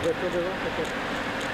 Agora toda lá,